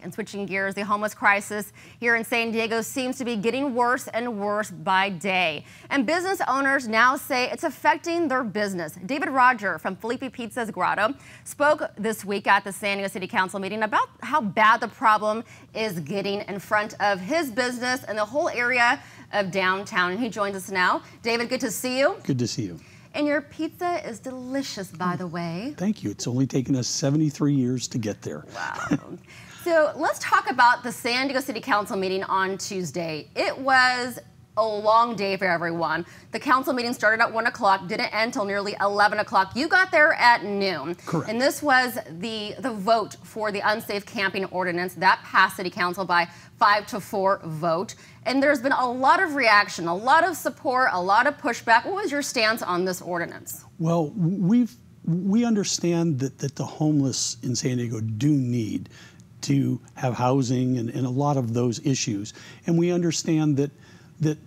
And switching gears, the homeless crisis here in San Diego seems to be getting worse and worse by day. And business owners now say it's affecting their business. David Roger from Filippi Pizza's Grotto spoke this week at the San Diego City Council meeting about how bad the problem is getting in front of his business and the whole area of downtown. And he joins us now. David, good to see you. Good to see you. And your pizza is delicious, by the way. Thank you. It's only taken us 73 years to get there. Wow. So let's talk about the San Diego City Council meeting on Tuesday. It was a long day for everyone. The council meeting started at 1 o'clock, didn't end until nearly 11 o'clock. You got there at noon. Correct. And this was the, the vote for the unsafe camping ordinance that passed City Council by 5 to 4 vote. And there's been a lot of reaction, a lot of support, a lot of pushback. What was your stance on this ordinance? Well, we've we understand that, that the homeless in San Diego do need to have housing and, and a lot of those issues. And we understand that that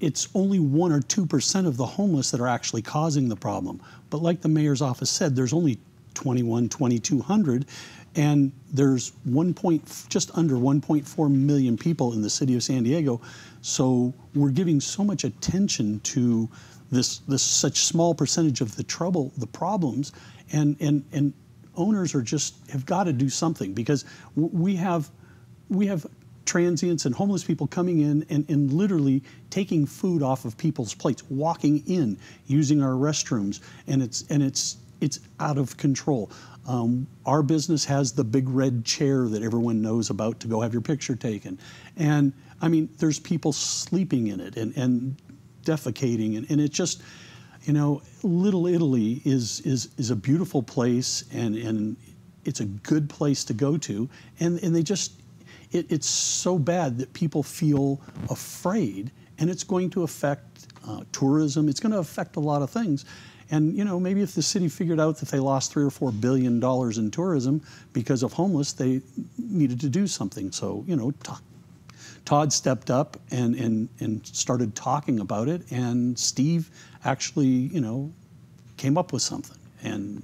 it's only one or two percent of the homeless that are actually causing the problem. But like the mayor's office said, there's only 21, 2200, and there's one point, just under 1.4 million people in the city of San Diego. So we're giving so much attention to this, this such small percentage of the trouble, the problems, and and and owners are just have got to do something because we have we have transients and homeless people coming in and, and literally taking food off of people's plates, walking in, using our restrooms, and it's and it's it's out of control. Um, our business has the big red chair that everyone knows about to go have your picture taken, and I mean, there's people sleeping in it and and defecating, and, and it just you know, Little Italy is is is a beautiful place, and and it's a good place to go to, and and they just it, it's so bad that people feel afraid, and it's going to affect uh, tourism. It's going to affect a lot of things. And you know, maybe if the city figured out that they lost three or four billion dollars in tourism because of homeless, they needed to do something. So you know, talk, Todd stepped up and, and, and started talking about it, and Steve actually, you know, came up with something. And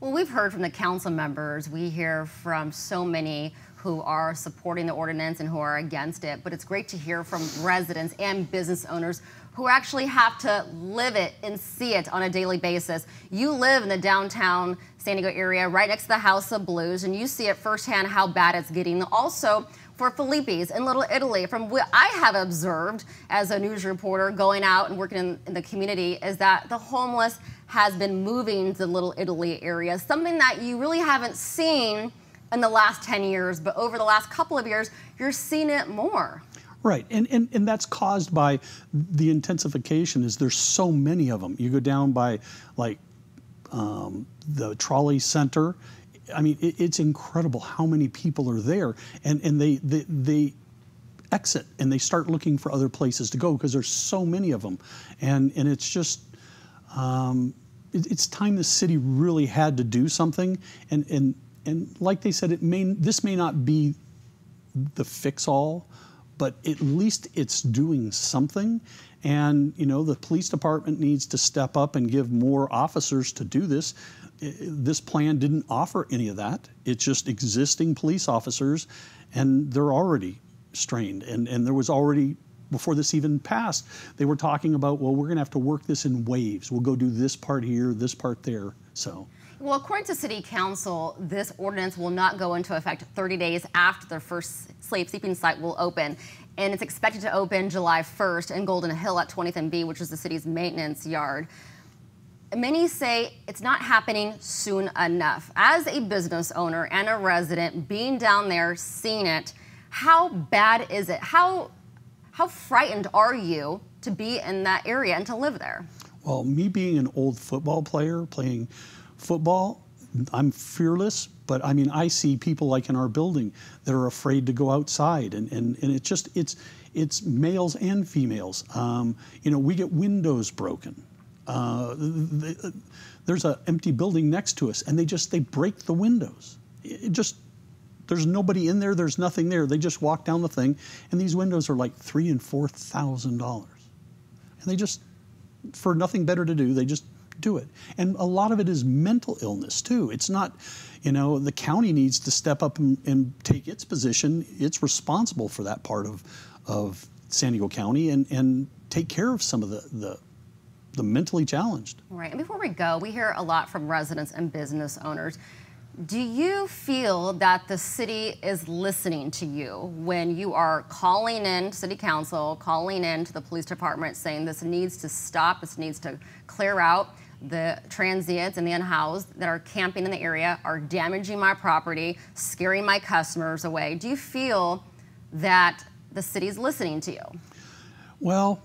well, we've heard from the council members. We hear from so many who are supporting the ordinance and who are against it. But it's great to hear from residents and business owners who actually have to live it and see it on a daily basis. You live in the downtown San Diego area, right next to the House of Blues, and you see it firsthand how bad it's getting. Also, for Filippi's in Little Italy, from what I have observed as a news reporter going out and working in, in the community, is that the homeless has been moving to Little Italy area, something that you really haven't seen in the last 10 years, but over the last couple of years, you're seeing it more. Right, and, and, and that's caused by the intensification is there's so many of them. You go down by like um, the trolley center, I mean, it, it's incredible how many people are there, and and they they, they exit and they start looking for other places to go because there's so many of them, and and it's just. Um, it, it's time the city really had to do something, and and and like they said, it may this may not be the fix all, but at least it's doing something. And you know, the police department needs to step up and give more officers to do this this plan didn't offer any of that. It's just existing police officers, and they're already strained. And, and there was already, before this even passed, they were talking about, well, we're going to have to work this in waves. We'll go do this part here, this part there. So. Well, according to City Council, this ordinance will not go into effect 30 days after the first slave sleeping site will open. And it's expected to open July 1st in Golden Hill at 20th and B, which is the city's maintenance yard many say it's not happening soon enough. As a business owner and a resident, being down there, seeing it, how bad is it? How how frightened are you to be in that area and to live there? Well, me being an old football player, playing football, I'm fearless, but I mean, I see people like in our building that are afraid to go outside, and, and, and it's just, it's, it's males and females. Um, you know, we get windows broken. Uh, there's an empty building next to us, and they just they break the windows. It just there's nobody in there. There's nothing there. They just walk down the thing, and these windows are like three and four thousand dollars, and they just for nothing better to do, they just do it. And a lot of it is mental illness too. It's not, you know, the county needs to step up and, and take its position. It's responsible for that part of, of San Diego County and, and take care of some of the, the, the mentally challenged. Right. And before we go, we hear a lot from residents and business owners. Do you feel that the city is listening to you when you are calling in city council, calling in to the police department saying this needs to stop, this needs to clear out? The transients and the unhoused that are camping in the area are damaging my property, scaring my customers away. Do you feel that the city is listening to you? Well,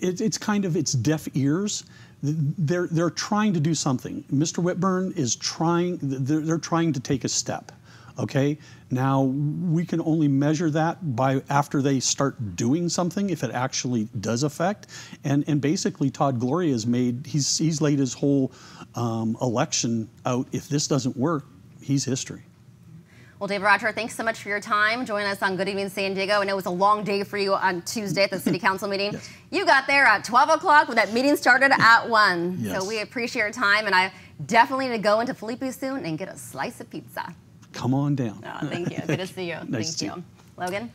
it, it's kind of it's deaf ears they're, they're trying to do something. Mr. Whitburn is trying, they're, they're trying to take a step. Okay, now we can only measure that by after they start doing something, if it actually does affect. And, and basically, Todd Gloria has made, he's, he's laid his whole um, election out. If this doesn't work, he's history. Well, David Roger, thanks so much for your time joining us on Good Evening San Diego. I know it was a long day for you on Tuesday at the City Council meeting. Yes. You got there at 12 o'clock when that meeting started at 1. Yes. So we appreciate your time, and I definitely need to go into Filippi soon and get a slice of pizza. Come on down. Oh, thank you. Good to see you. nice thank you. You. Logan?